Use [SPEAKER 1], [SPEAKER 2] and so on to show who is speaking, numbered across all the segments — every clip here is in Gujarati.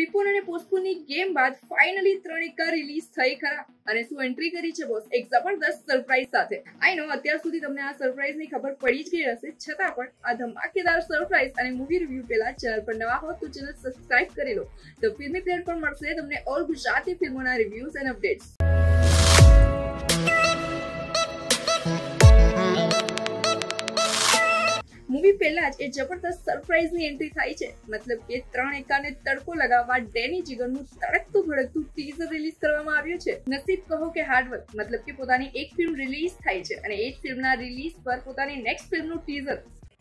[SPEAKER 1] પ્રીપોન અને પોસ્ટપોનની ગેમ બાદ ફાઇનલી ત્રણ એકા રિલીઝ થઈ ખરા. અને શું એન્ટ્રી કરી છે બોસ એક જબરદસ્ત સરપ્રાઈઝ સાથે. આઈ નો અત્યાર સુધી તમને આ સરપ્રાઈઝની ખબર પડી જ ગઈ હશે. છતાં પણ આ ધમાકેદાર સરપ્રાઈઝ અને મૂવી રિવ્યુ પહેલા ચેનલ પર નવા હો તો ચેનલ સબસ્ક્રાઇબ કરી લો. તો ફિલ્મી પ્લેટ પર મળશે. તમને ઓલ ગુજરાતી ફિલ્મોના રિવ્યુઝ એન્ડ અપડેટ્સ પહેલા જ એ જબરદસ્ત સરપ્રાઈઝની એન્ટ્રી થાય છે. મતલબ કે ત્રણ એકાને તડકો લગાવવા ડેની જીગરનું તડકતું ભડકતું ટીઝર રિલીઝ કરવામાં આવ્યું છે. નસીબ કહો કે હાર્ડવર્ક મતલબ કે પોતાની એક ફિલ્મ રિલીઝ થાય છે અને એ જ ફિલ્મના રિલીઝ પર પોતાની નેક્સ્ટ ફિલ્મનું ટીઝર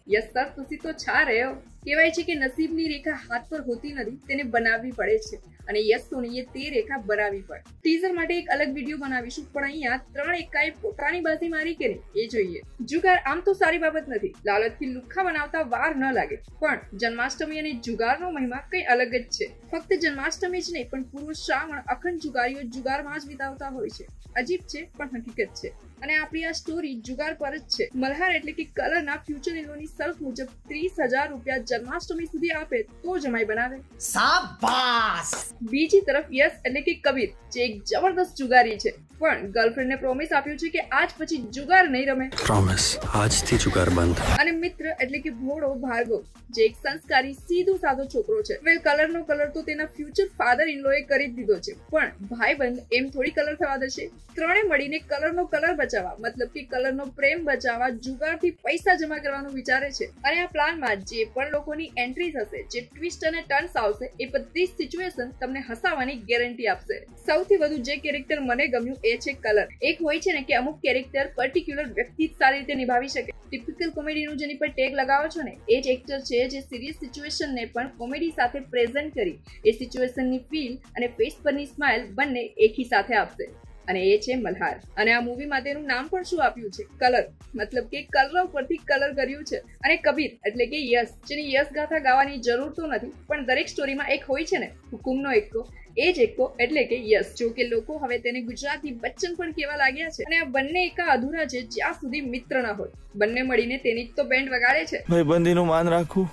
[SPEAKER 1] યસ તુસી તો છા રહ્યો. કહેવાય છે કે નસીબની રેખા હાથ પર હોતી નથી, તેને બનાવવી પડે છે. અને યસ સોનીએ તે રેખા બનાવી પડે. ટીઝર માટે એક અલગ વીડિયો બનાવીશું, પણ અહીંયા ત્રણ એકાએ પોતાની બાજી મારી કે એ જોઈએ. જુગાર આમ તો સારી બાબત નથી. લાલચથી લુખ્ખા બનાવતા વાર ન લાગે. પણ જન્માષ્ટમી અને જુગારનો મહિમા કંઈ અલગ જ છે. ફક્ત જન્માષ્ટમી જ નહીં, પણ પૂર્વ શ્રાવણ અખંડ જુગારીઓ જુગારમાં જ વિતાવતા હોય છે. અજીબ છે, પણ હકીકત છે. અને આપણી આ સ્ટોરી જુગાર પર જ છે. મલ્હાર એટલે કે કલરના ફ્યુચર ઇલોની સર્ફ મુજબ ત્રીસ હજાર રૂપિયા જન્માષ્ટમી સુધી આપે તો જમાઈ બનાવે.
[SPEAKER 2] સાબાસ
[SPEAKER 1] બીજી તરફ યસ એટલે કે કબીર જે એક જબરદસ્ત જુગારી છે. પણ ગર્લફ્રેન્ડને પ્રોમિસ આપ્યું છે કે આજ પછી જુગાર નહીં રમે.
[SPEAKER 3] પ્રોમિસ આજથી જુગાર બંધ.
[SPEAKER 1] અને મિત્ર એટલે કે ભોળો ભાર્ગવ જે એક સંસ્કારી સીધો સાધો છોકરો છે. વેલ કલરનો કલર તો તેના ફ્યુચર ફાધર ઇન લોએ કરી જ દીધો છે. પણ ભાઈબંધ એમ થોડી કલર થવા દેશે. ત્રણે મળીને કલરનો કલર બચાવવા, મતલબ કે કલરનો પ્રેમ બચાવવા, જુગારથી પૈસા જમા કરવાનું વિચારે છે. અને આ પ્લાનમાં જે પણ લોકોની એન્ટ્રી થશે જે ટ્વિસ્ટ અને ટર્ન્સ આવશે, એ બધી સિચ્યુએશન તમને હસાવાની ગેરંટી આપશે. સૌથી વધુ જે કેરેક્ટર મને ગમ્યું એ છે કલર. એક હોય છે ને કે અમુક કેરેક્ટર પર્ટિક્યુલર વ્યક્તિ સારી રીતે નિભાવી શકે. ટિપિકલ કોમેડીનું જેની પર ટેગ લગાવો છો ને, એ જ એક્ટર છે જે સિરિયસ સિચ્યુએશનને પણ કોમેડી સાથે પ્રેઝન્ટ કરી. એ સિચ્યુએશનની ફીલ અને ફેસ પરની સ્માઇલ બંને એકી સાથે આપશે. અને એ છે મલ્હાર. અને આ મૂવી માટેનું નામ પણ શું આપ્યું છે? કલર. મતલબ કે કલર પરથી કલર કર્યું છે. અને કબીર એટલે કે યશ જેની યશ ગાથા ગાવાની જરૂર તો નથી પણ દરેક સ્ટોરીમાં એક હોય છે ને હુકુમનો એકો એ જ એકો એટલે કે યસ જો કે લોકો હવે તેને ગુજરાતી બચ્ચન પણ કેવા લાગ્યા છે. અને આ બંને એકા અધૂરા છે જ્યાં સુધી મિત્ર ના હોય. બંને મળીને તેની જ તો બેન્ડ વગાડે છે.
[SPEAKER 4] ભાઈબંધીનું માન રાખવું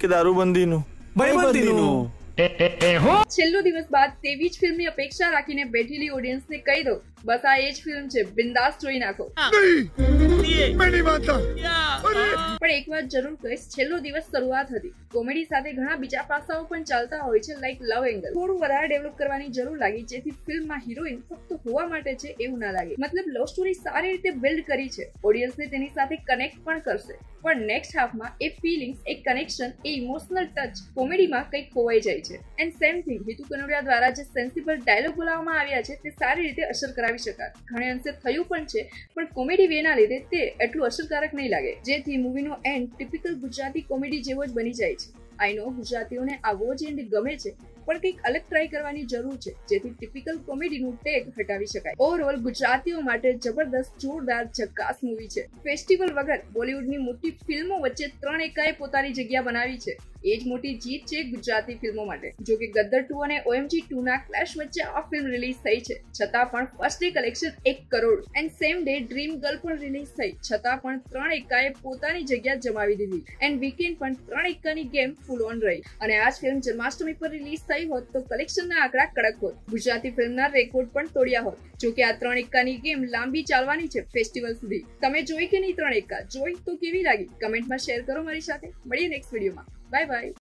[SPEAKER 4] કે દારૂબંધીનું?
[SPEAKER 2] ભાઈબંધીનું.
[SPEAKER 1] છેલ્લો દિવસ બાદ તેવી જ ફિલ્મની અપેક્ષા રાખીને બેઠેલી ઓડિયન્સને કહી દો બસ આ એ જ ફિલ્મ છે. બિંદાસ જોઈ નાખો. પણ એક વાત જરૂર કહીશ છેલ્લો દિવસ શરૂઆત હતી. કોમેડી સાથે ઘણા બીજા પાસાઓ પણ ચાલતા હોય છે લાઈક લવ એંગલ થોડું વધારે ડેવલપ કરવાની જરૂર લાગી જેથી ફિલ્મમાં હિરોઈન ફક્ત હોવા માટે છે એવું ના લાગે. મતલબ લવ સ્ટોરી સારી રીતે બિલ્ડ કરી છે. ઓડિયન્સને તેની સાથે કનેક્ટ પણ કરશે. પણ નેક્સ્ટ હાફમાં એ ફિલિંગ્સ એ કનેક્શન એ ઇમોશનલ ટચ કોમેડીમાં કંઈક ખોવાઈ જાય છે. And same thing Hitu Kanodia દ્વારા જે સેન્સિબલ ડાયલોગ બોલાવવામાં આવ્યા છે તે સારી રીતે અસર કરાવી શકાત ઘણે અંશે થયું પણ છે, પણ કોમેડી વેના લીધે તે એટલું અસરકારક નહીં લાગે, જેથી મૂવીનો એન્ડ ટિપિકલ ગુજરાતી કોમેડી જેવો જ બની જાય છે. આઈ નો ગુજરાતીઓને આવો જ એન્ડ ગમે છે, પણ કંઈક અલગ ટ્રાય કરવાની જરૂર છે, જેથી ટિપિકલ કોમેડીનું ટેગ હટાવી શકાય. ઓવરઓલ ગુજરાતીઓ માટે જબરદસ્ત, જોરદાર ઝકાસ મૂવી છે. ફેસ્ટિવલ વગર બોલિવૂડની મોટી ફિલ્મો વચ્ચે ત્રણ એકાએ પોતાની જગ્યા બનાવી છે. એ જ મોટી જીત છે ગુજરાતી ફિલ્મો માટે. જો કે ગદ્દર ટુ અને ઓએમજી ટુ ના ક્લેશ વચ્ચે આ ફિલ્મ રિલીઝ થઈ છે. છતાં પણ ફર્સ્ટ ડે કલેક્શન એક crore. And same day Dream Girl પણ રિલીઝ થઈ. છતાં પણ ત્રણ એકાએ પોતાની જગ્યા જમાવી દીધી. એન્ડ વીકેન્ડ પણ ત્રણ એકાની ગેમ ફૂલ ઓન રહી. અને આ જ ફિલ્મ જન્માષ્ટમી પર રિલીઝ થઈ હોત તો કલેક્શનના આંકડા કડક હોત. ગુજરાતી ફિલ્મના રેકોર્ડ પણ તોડ્યા હોત. જો કે આ ત્રણ એકાની ગેમ લાંબી ચાલવાની છે ફેસ્ટિવલ સુધી. તમે જોઈ કે નહીં ત્રણ એકા? જોઈ તો કેવી લાગી? કમેન્ટમાં શેર કરો મારી સાથે. મળીએ નેક્સ્ટ વિડીયોમાં Bye bye.